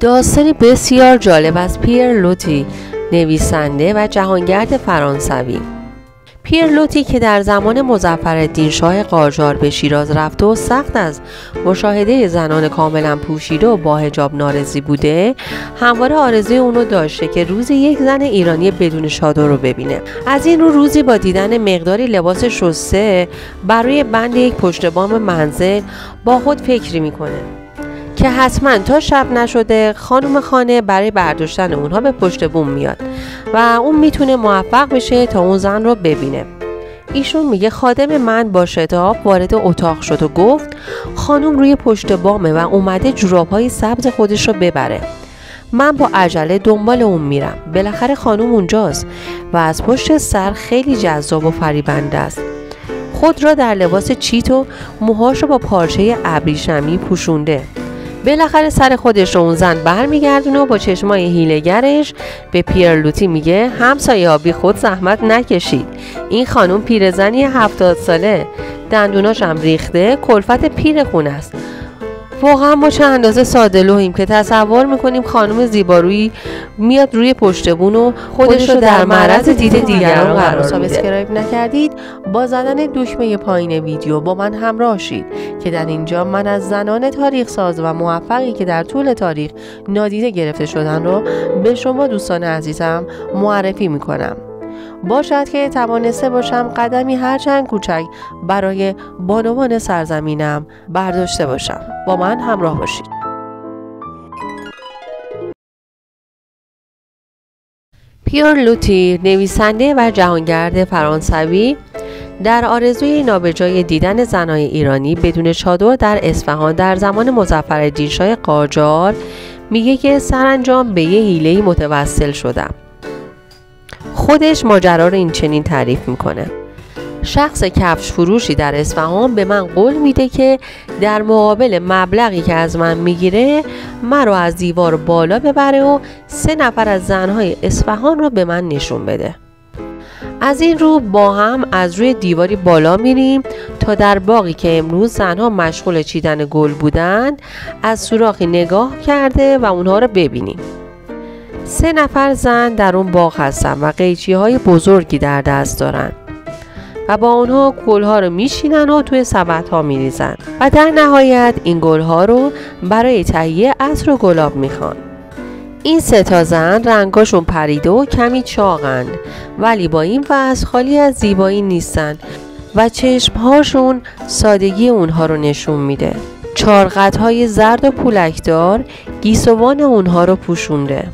داستانی بسیار جالب از پیر لوتی نویسنده و جهانگرد فرانسوی. پیرلوتی که در زمان مزفر شاه قاجار به شیراز رفته و سخت از مشاهده زنان کاملا پوشیده و با هجاب نارضی بوده همواره آرزوی اونو داشته که روزی یک زن ایرانی بدون شادو رو ببینه. از این رو روزی با دیدن مقداری لباس شسته برای بند یک پشت بام منزل با خود فکری می‌کنه. که حتما تا شب نشده خانم خانه برای برداشتن اونها به پشت بوم میاد و اون می‌تونه موفق بشه تا اون زن رو ببینه. ایشون میگه خادم من با شتاب وارد اتاق شد و گفت خانم روی پشت بامه و اومده جوراب های سبز خودش رو ببره. من با عجله دنبال اون میرم. بالاخره خانم اونجاست و از پشت سر خیلی جذاب و فریبنده است. خود را در لباس چیت و موهاش رو با پارچه ابریشمی پوشونده. بالاخره سر خودش رو اون زن برمیگردونه و با چشمای حیله‌گرش به پیر لوتی میگه همسایه ها بی خود زحمت نکشید. این خانم پیرزنی هفتاد ساله. دندوناش هم ریخته کلفت پیر خونه است. واقعا ما چه اندازه ساده لوحیم که تصور می‌کنیم خانم زیبارویی میاد روی پشت بون و خودش رو در معرض دید دیگران قرار subscribe نکردید؟ با زدن دکمه پایین ویدیو با من همراه شید که در اینجا من از زنان تاریخ ساز و موفقی که در طول تاریخ نادیده گرفته شدن رو به شما دوستان عزیزم معرفی می‌کنم. باشد که توانسته باشم قدمی هرچند کوچک برای بانوان سرزمینم برداشته باشم. با من همراه باشید. پیور لوتی نویسنده و جهانگرد فرانسوی در آرزوی نابجای دیدن زنای ایرانی بدون چادر در اصفهان در زمان مزفر شاه قاجار میگه که سرانجام به یه حیله متوسل شدم. خودش ماجرا رو این چنین تعریف می‌کنه. شخص کفش فروشی در اصفهان به من قول میده که در مقابل مبلغی که از من می‌گیره من رو از دیوار بالا ببره و سه نفر از زنهای اصفهان رو به من نشون بده. از این رو با هم از روی دیواری بالا میریم تا در باقی که امروز زنها مشغول چیدن گل بودند از سوراخی نگاه کرده و اونها رو ببینیم. سه نفر زن در اون باغ هستن و قیچی های بزرگی در دست دارن. و با اونها گل ها رو میشینن و توی سبت ها میریزن. و در نهایت این گل ها رو برای تهیه عطر و گلاب می‌خوان. این سه تا زن رنگاشون پریده و کمی چاقند ولی با این وضع خالی از زیبایی نیستن و چشمهاشون سادگی اونها رو نشون میده. چارقت های زرد و پولکدار گیسوان اونها رو پوشونده.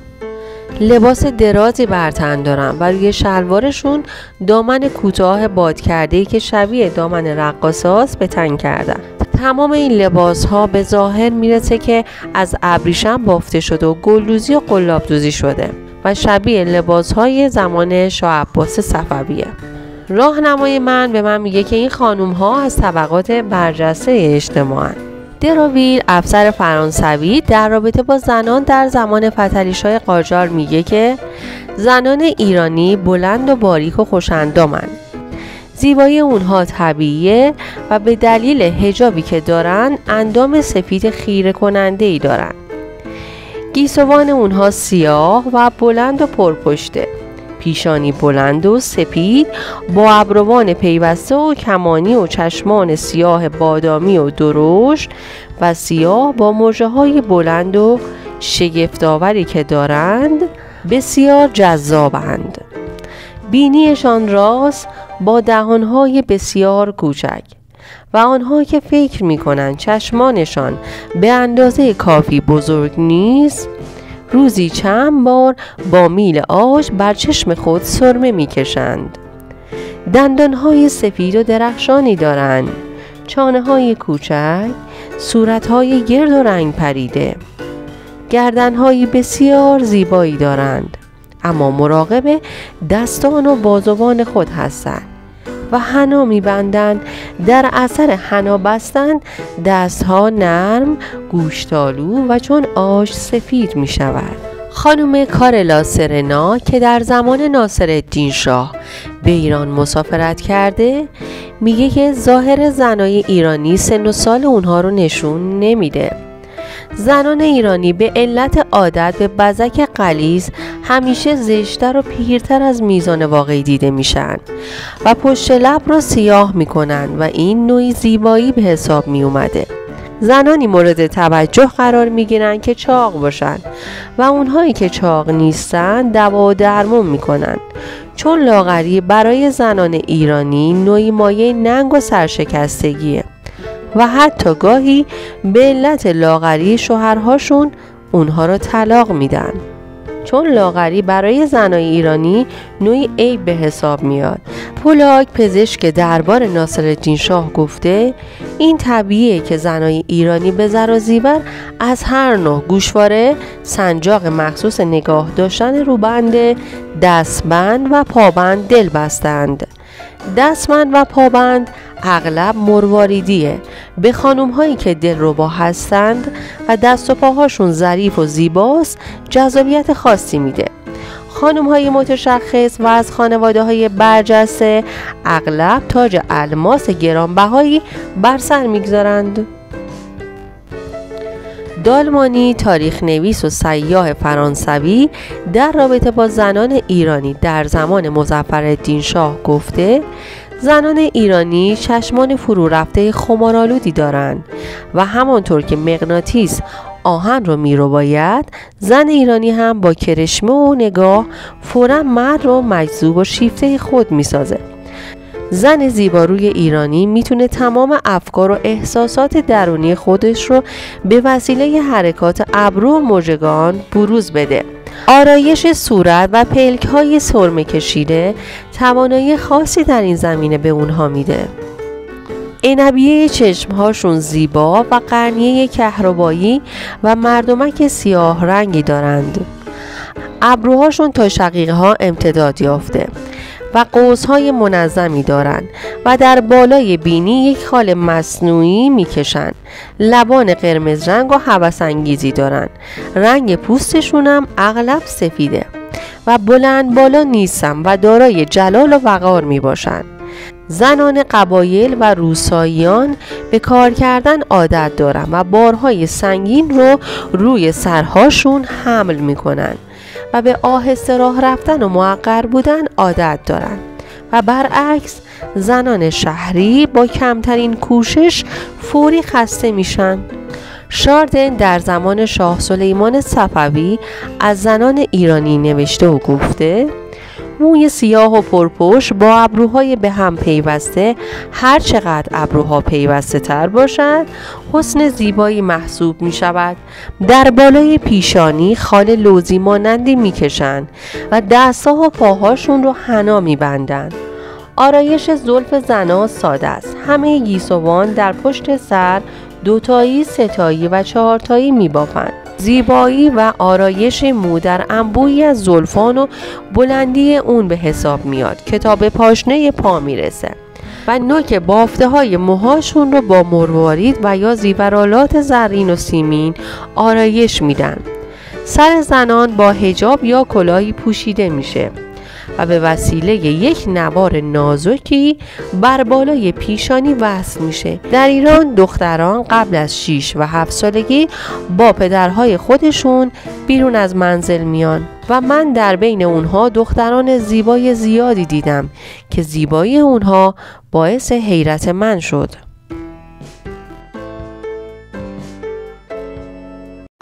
لباس درازی بر تن دارن و روی شلوارشون دامن کوتاه باد کرده که شبیه دامن رقاصاست به تن کردن. تمام این لباس ها به ظاهر می‌رسه که از ابریشم بافته شده و گلدوزی و قلاب دوزی شده و شبیه لباس های زمان شاه عباس صفویه. راهنمای من به من میگه که این خانوم ها از طبقات برجسته اجتماعن. دراویل افسر فرانسوی در رابطه با زنان در زمان فتلیشای قاجار میگه که زنان ایرانی بلند و باریک و خوشندامن زیبایی اونها طبیعیه و به دلیل هجابی که دارن اندام سفید خیره کننده ای دارن. گیسوان اونها سیاه و بلند و پرپشته. پیشانی بلند و سپید با ابروان پیوسته و کمانی و چشمان سیاه بادامی و درشت و سیاه با موجه های بلند و شگفتآوری که دارند بسیار جذابند. بینیشان راست با دهانهای بسیار کوچک و آنها که فکر می کنند چشمانشان به اندازه کافی بزرگ نیست روزی چند بار با میل آش بر چشم خود سرمه می کشند. دندانهای سفید و درخشانی دارند. چانه های کوچک صورت های گرد و رنگ پریده. گردنهایی بسیار زیبایی دارند. اما مراقب دستان و بازوان خود هستند. و حنا میبندند. در اثر حنا بستن دستها نرم گوشتالو و چون آش سفید می شود خانم کارلا سرنا که در زمان ناصر الدین شاه به ایران مسافرت کرده میگه که ظاهر زنای ایرانی سن و سال اونها رو نشون نمیده. زنان ایرانی به علت عادت به بزک قلیز همیشه زشتر و پیرتر از میزان واقعی دیده میشن و پشت لب را سیاه می‌کنن و این نوعی زیبایی به حساب می اومده. زنانی مورد توجه قرار می گیرن که چاق باشن و اونهایی که چاق نیستن دوا و درمون می‌کنن چون لاغری برای زنان ایرانی نوعی مایه ننگ و سرشکستگیه و حتی گاهی به علت لاغری شوهرهاشون اونها را طلاق میدن. چون لاغری برای زنای ایرانی نوعی عیب به حساب میاد. پولاک پزشک دربار ناصرالدین شاه گفته این طبیعیه که زنای ایرانی به زر و زیور از هر نوع گوشواره سنجاق مخصوص نگاه داشتن روبند دستبند و پابند دل بستند دستمند و پابند اغلب مرواریدیه به خانوم هایی که دلربا هستند و دست و پاهاشون ظریف و زیباست جذابیت خاصی میده. خانم های متشخص و از خانواده های برجسته اغلب تاج الماس گرانبهایی بر سر می‌گذارند. دالمانی تاریخ نویس و سیاه فرانسوی در رابطه با زنان ایرانی در زمان مزفر شاه گفته زنان ایرانی چشمان فرو رفته خمارالودی دارند و همانطور که مغناطیس آهن رو می رو باید زن ایرانی هم با کرشمه و نگاه فورا مرد رو مجذوب و شیفته خود می سازه. زن زیباروی ایرانی می‌تونه تمام افکار و احساسات درونی خودش رو به وسیله حرکات ابرو و مژگان بروز بده. آرایش صورت و پلک های سرمه کشیده توانایی خاصی در این زمینه به اونها میده. عنبیه چشمهاشون زیبا و قرنیه کهربایی و مردمک سیاه رنگی دارند. ابروهاشون تا شقیقه ها امتداد یافته. و قوسهای منظمی دارند و در بالای بینی یک خال مصنوعی می‌کشند. لبان قرمز رنگ و انگیزی دارند. رنگ پوستشون هم اغلب سفیده و بلند بالا نیستن و دارای جلال و وقار می باشند. زنان قبایل و روساییان به کار کردن عادت دارن و بارهای سنگین رو روی سرهاشون حمل می‌کنن و به آهسته راه رفتن و معقر بودن عادت دارند. و برعکس زنان شهری با کمترین کوشش فوری خسته میشن. شاردن در زمان شاه سلیمان صفوی از زنان ایرانی نوشته و گفته موی سیاه و پرپوش با ابروهای به هم پیوسته هر چقدر ابروها پیوسته تر باشد حسن زیبایی محسوب می شود. در بالای پیشانی خال لوزی مانندی می کشند و دستها و پاهاشون رو حنا می بندند. آرایش زلف زنا ساده است. همه گیسوان در پشت سر دوتایی، ستایی و چهارتایی می بافند. زیبایی و آرایش مو در انبویی از زلفان و بلندی اون به حساب میاد. که تا به پاشنه پا می‌رسه. و نوک بافته های موهاشون رو با مروارید و یا زیورالات زرین و سیمین آرایش میدن. سر زنان با هجاب یا کلاهی پوشیده میشه. و به وسیله یک نوار نازکی بر بالای پیشانی وصل میشه. در ایران دختران قبل از 6 و 7 سالگی با پدرهای خودشون بیرون از منزل میان و من در بین اونها دختران زیبای زیادی دیدم که زیبایی اونها باعث حیرت من شد.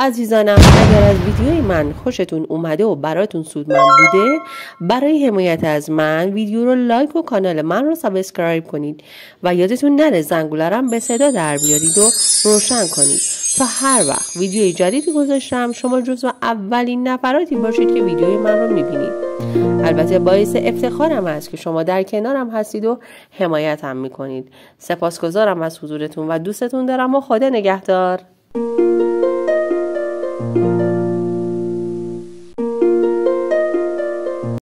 عزیزانم اگر از ویدیوی من خوشتون اومده و براتون سودمند بوده برای حمایت از من ویدیو رو like و کانال من رو subscribe کنید و یادتون نره زنگوله رم به صدا در بیارید و روشن کنید. تا هر وقت ویدیوی جدیدی گذاشتم شما جزو اولین نفراتی باشید که ویدیوی من رو می‌بینید. البته باعث افتخارم است که شما در کنارم هستید و حمایتم می‌کنید. سپاسگزارم از حضورتون و دوستتون دارم و خدا نگهدار. Thank you.